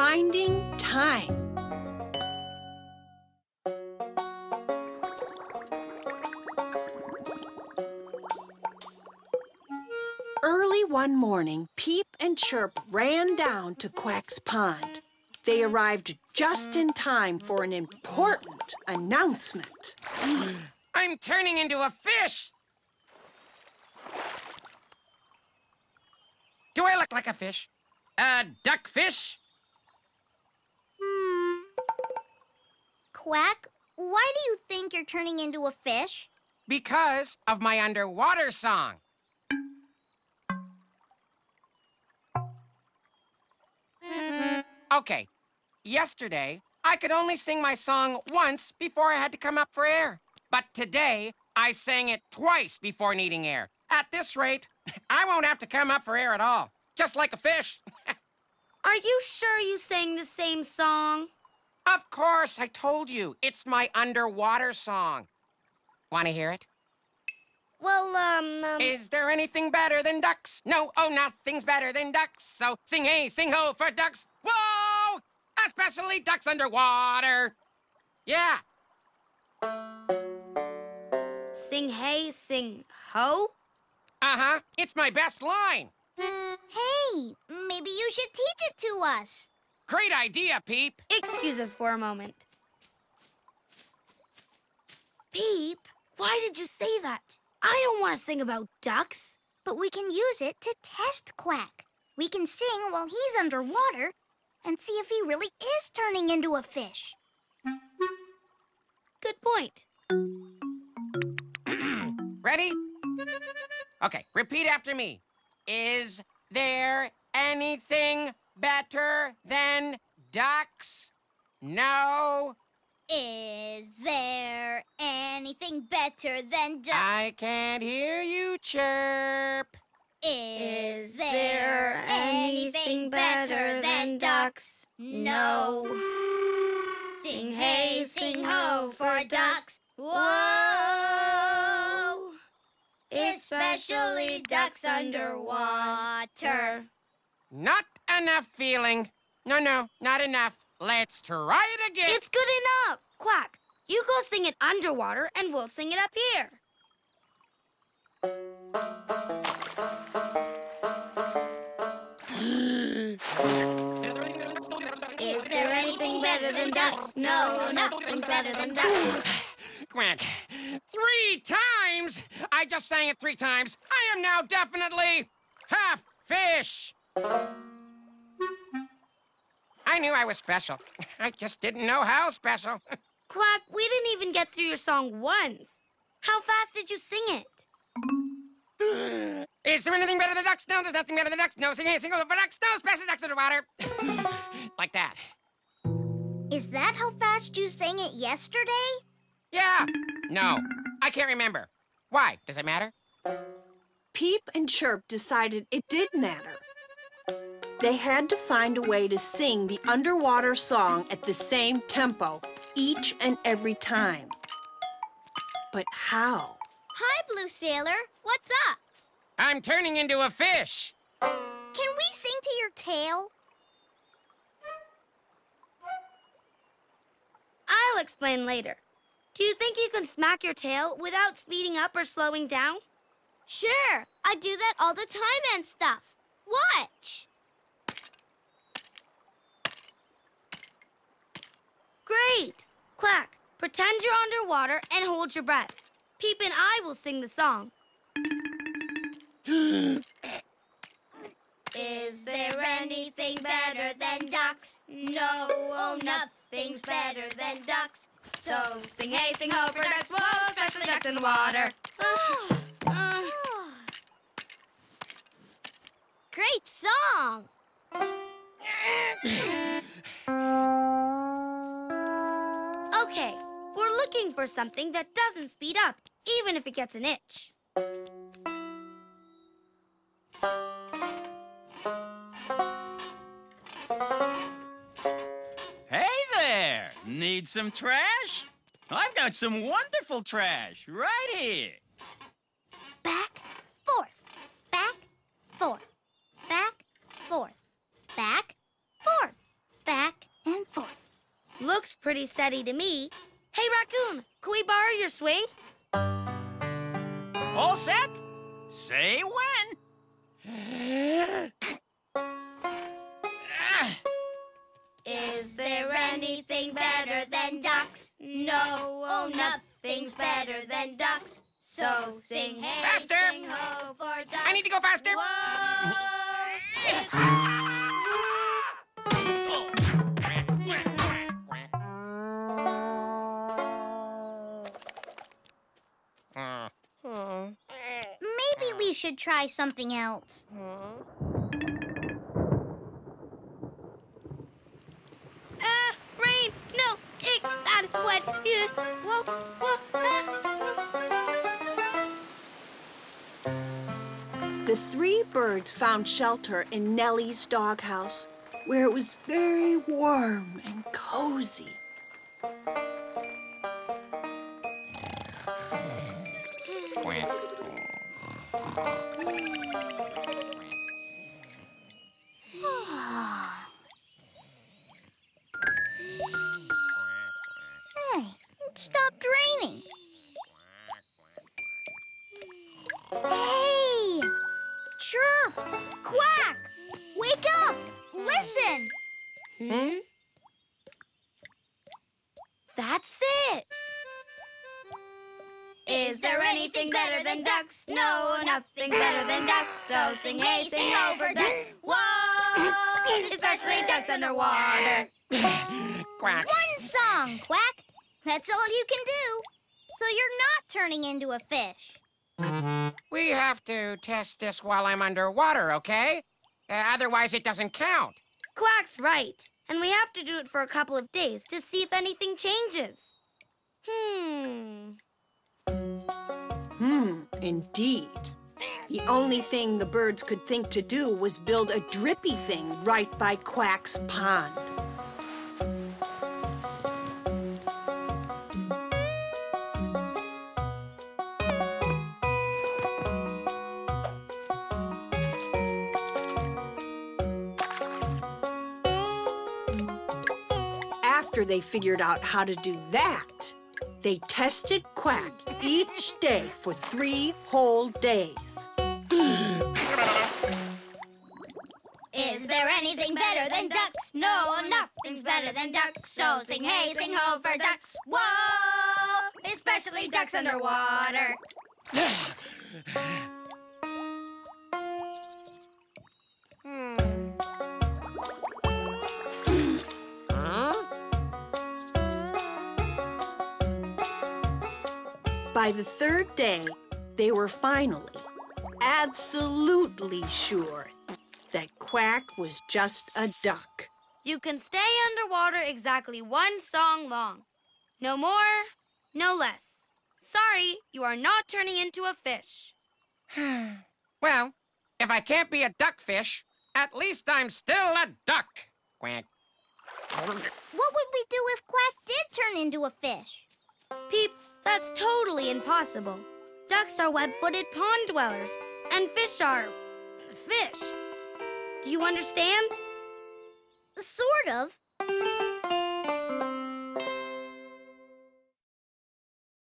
Finding Time. Early one morning, Peep and Chirp ran down to Quack's pond. They arrived just in time for an important announcement. I'm turning into a fish! Do I look like a fish? A duckfish? Quack, why do you think you're turning into a fish? Because of my underwater song. Okay, yesterday I could only sing my song once before I had to come up for air. But today I sang it twice before needing air. At this rate, I won't have to come up for air at all. Just like a fish. Are you sure you sang the same song? Of course, I told you. It's my underwater song. Want to hear it? Well, um, um Is there anything better than ducks? No, oh, nothing's better than ducks. So sing hey, sing ho for ducks. Whoa! Especially ducks underwater. Yeah. sing hey, sing ho? Uh huh. It's my best line. Hey, maybe you should teach it to us. Great idea, Peep. Excuse us for a moment. Peep, why did you say that? I don't want to sing about ducks. But we can use it to test Quack. We can sing while he's underwater and see if he really is turning into a fish. Good point. Ready? Okay, repeat after me. Is there anything better than ducks? No. Is there anything better than ducks? I can't hear you chirp. Is there anything better than ducks? No. Sing hey, sing ho for ducks. Whoa! Especially ducks underwater. Not enough feeling. No, no, not enough. Let's try it again. It's good enough. Quack, you go sing it underwater and we'll sing it up here. Is there anything better than ducks? No, nothing's better than ducks. Quack. Three times! I just sang it three times. I am now definitely half fish. I knew I was special. I just didn't know how special. Quack, we didn't even get through your song once. How fast did you sing it? Is there anything better than ducks? No, there's nothing better than ducks. No singing a single for ducks. No, special ducks underwater. like that. Is that how fast you sang it yesterday? Yeah. No, I can't remember. Why? Does it matter? Peep and Chirp decided it did matter. They had to find a way to sing the underwater song at the same tempo each and every time. But how? Hi, Blue Sailor. What's up? I'm turning into a fish. Can we sing to your tail? I'll explain later. Do you think you can smack your tail without speeding up or slowing down? Sure. I do that all the time and stuff. Watch. Great! Quack, pretend you're underwater and hold your breath. Peep and I will sing the song. Is there anything better than ducks? No, oh, nothing's better than ducks. So sing hey, sing ho for ducks, whoa, especially ducks in the water. for something that doesn't speed up, even if it gets an itch. Hey there! Need some trash? I've got some wonderful trash right here. Back, forth, back, forth, back, forth, back, forth, back, and forth. looks pretty steady to me. Hey, Raccoon, can we borrow your swing? All set? Say when. Is there anything better than ducks? No, oh, nothing's better than ducks. So sing hey, Faster! sing ho for ducks. I need to go faster. should try something else. Uh, rain, no, it got wet. Yeah. Whoa, whoa, ah. The three birds found shelter in Nellie's doghouse, where it was very warm and cozy. Wake up! Listen! Hmm? That's it. Is there anything better than ducks? No, nothing better than ducks. So sing hey, sing ho for ducks. Whoa! Especially ducks underwater. quack. One song, Quack. That's all you can do. So you're not turning into a fish. We have to test this while I'm underwater, okay? Uh, otherwise, it doesn't count. Quack's right. And we have to do it for a couple of days to see if anything changes. Hmm. Hmm, indeed. The only thing the birds could think to do was build a drippy thing right by Quack's pond. After they figured out how to do that, they tested Quack each day for three whole days. Is there anything better than ducks? No, nothing's better than ducks. So sing hey, sing ho for ducks. Whoa! Especially ducks underwater. By the third day, they were finally, absolutely sure that Quack was just a duck. You can stay underwater exactly one song long. No more, no less. Sorry, you are not turning into a fish. Well, if I can't be a duckfish, at least I'm still a duck. Quack. What would we do if Quack did turn into a fish? Peep, that's totally impossible. Ducks are web-footed pond dwellers, and fish are... fish. Do you understand? Sort of.